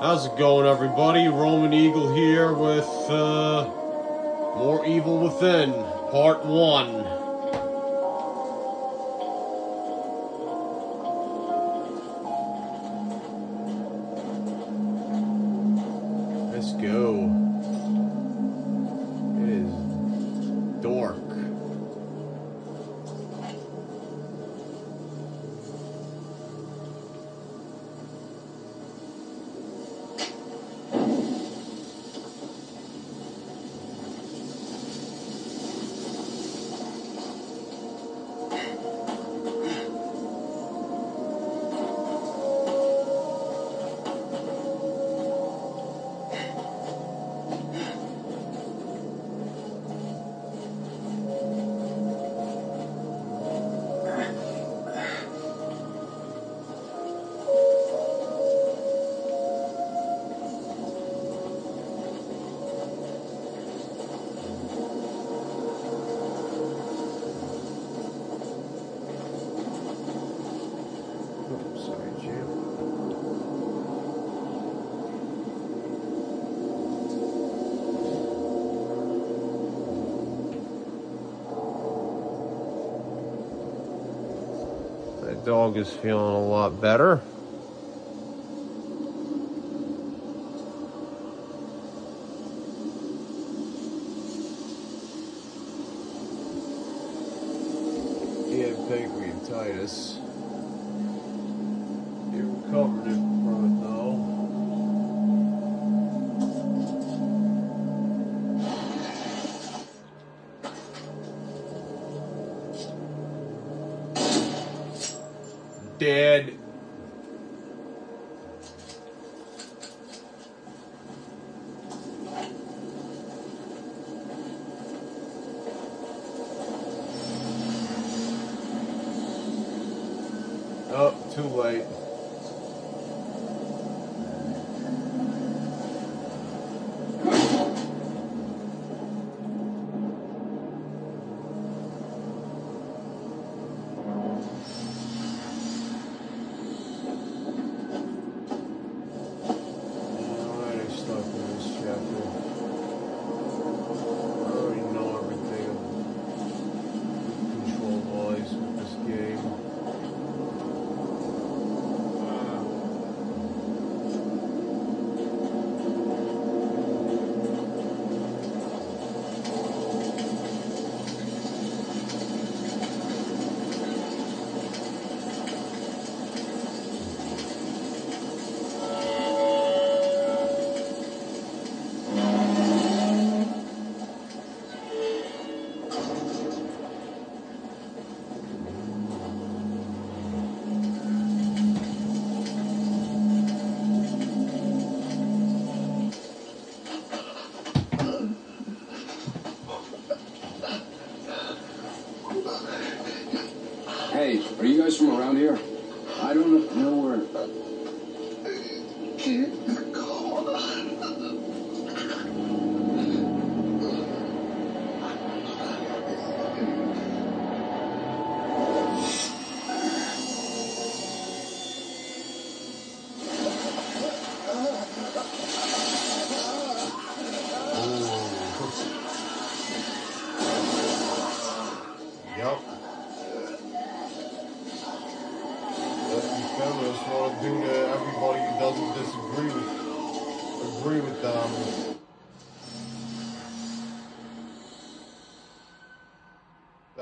How's it going, everybody? Roman Eagle here with uh, More Evil Within, Part 1. Dog is feeling a lot better. Dead.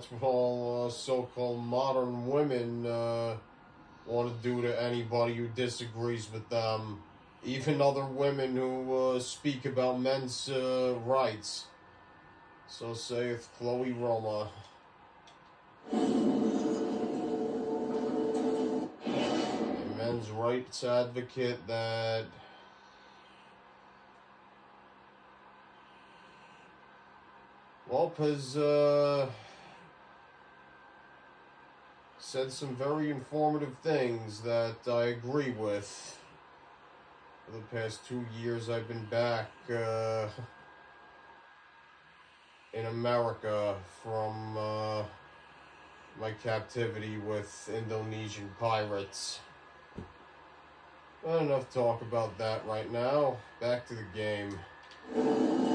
That's what all uh, so-called modern women uh, want to do to anybody who disagrees with them. Even other women who uh, speak about men's uh, rights. So saith Chloe Roma. a men's rights advocate that well has uh, said some very informative things that I agree with. For the past two years, I've been back uh, in America from uh, my captivity with Indonesian pirates. Not enough talk about that right now. Back to the game.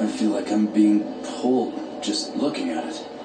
I feel like I'm being pulled just looking at it.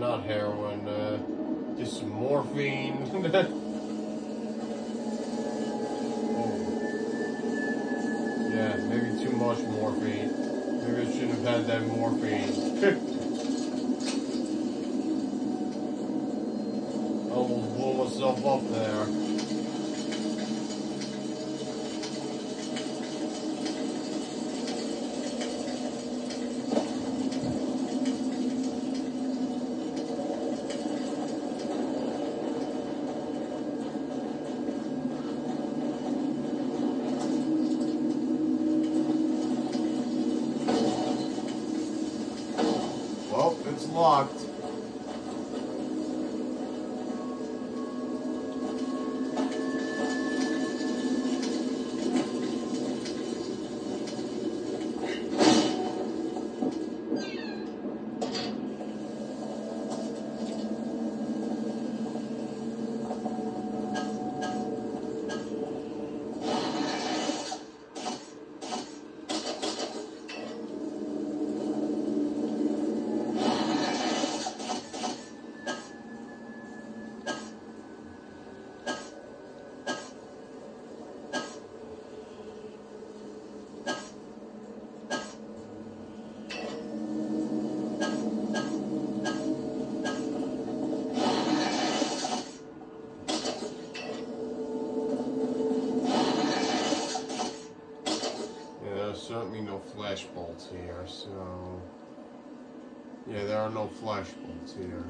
Not heroin. Uh, just some morphine. Oh. Yeah, maybe too much morphine. Maybe I shouldn't have had that morphine. I will blow myself up there. Well, it's locked. Here, so. Yeah, there are no flash bolts here.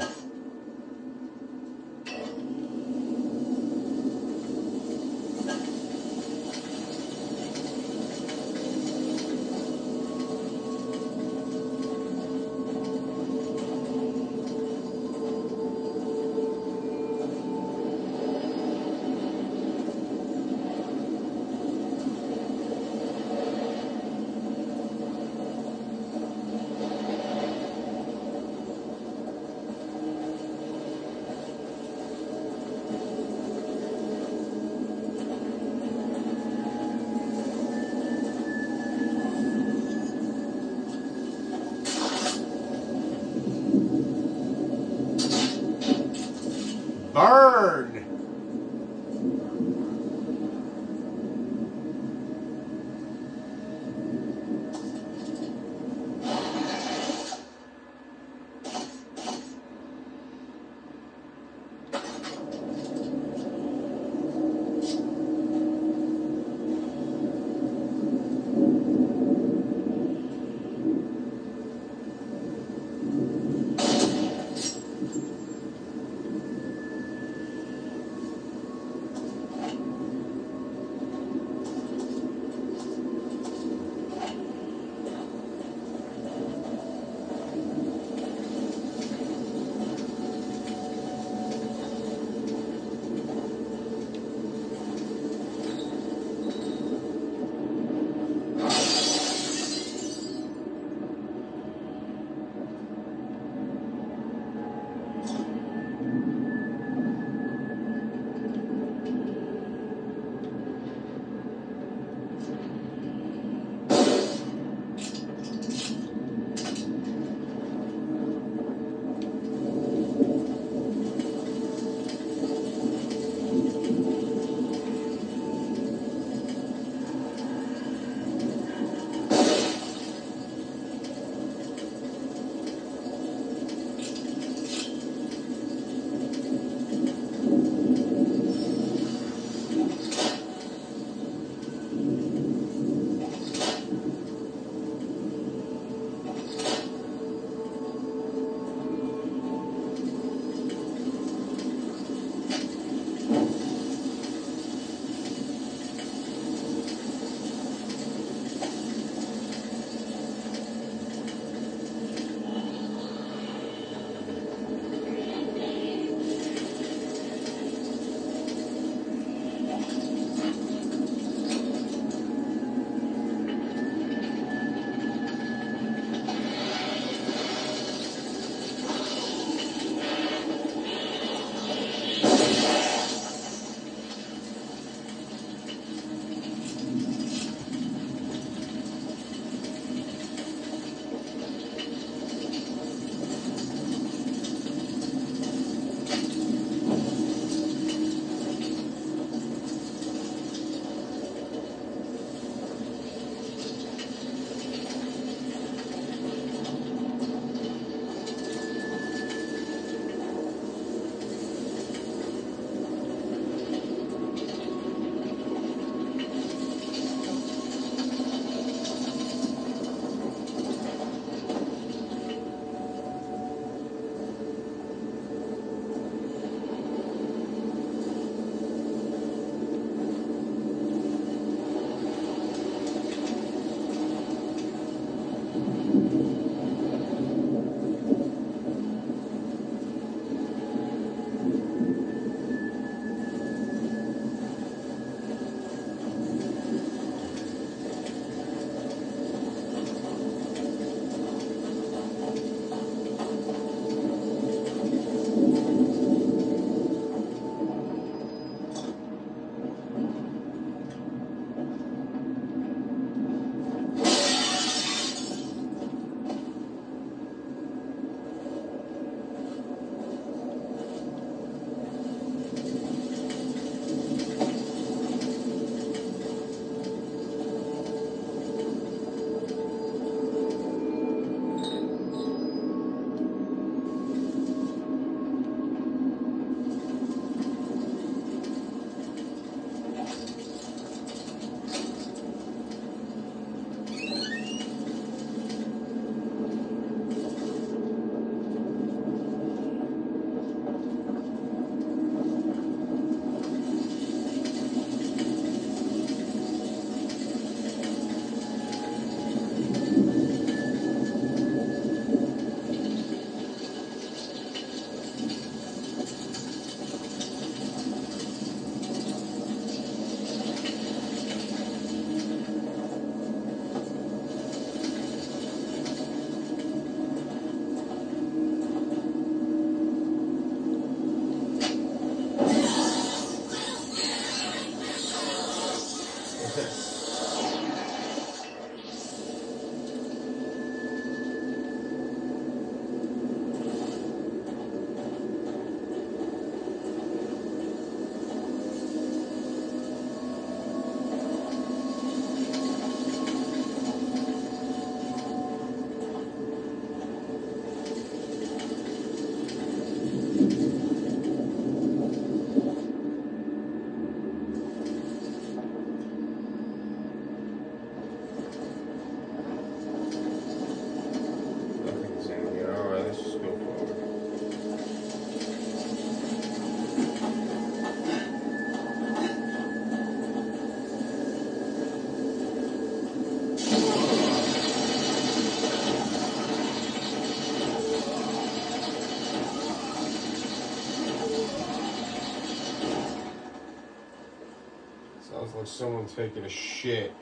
Someone taking a shit.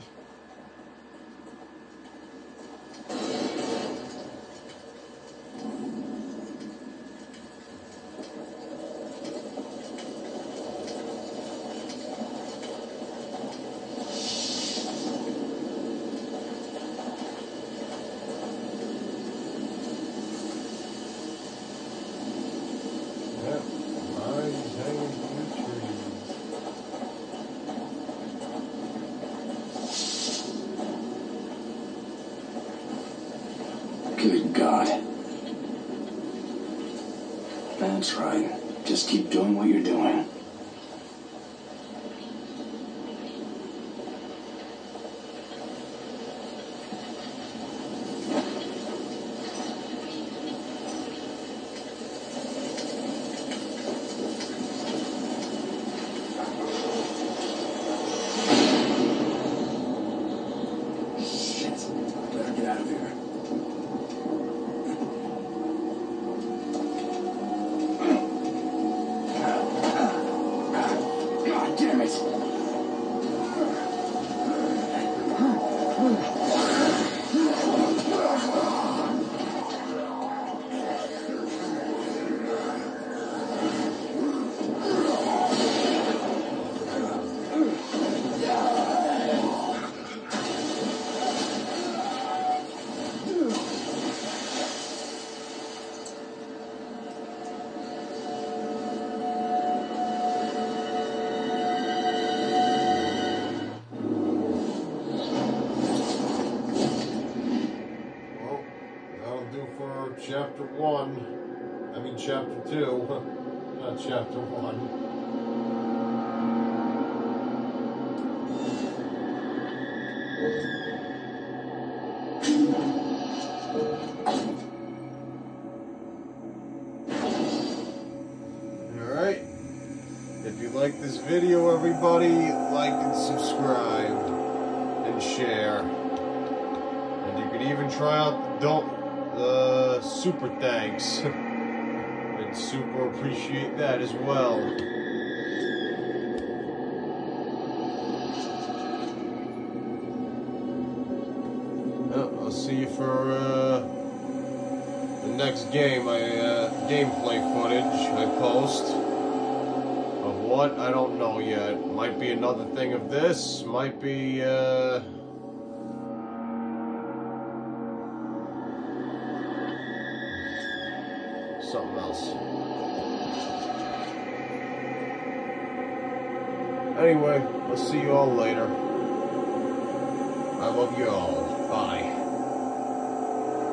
God. That's right. Just keep doing what you're doing. 1, I mean chapter 2, not chapter 1. Alright, if you like this video everybody, like and subscribe, and share. And you can even try out the don't the super thanks. and super appreciate that as well. Well, I'll see you for uh, the next game. I uh, gameplay footage I post of what I don't know yet. Might be another thing of this. Might be. Uh, something else. Anyway, I'll see you all later. I love you all.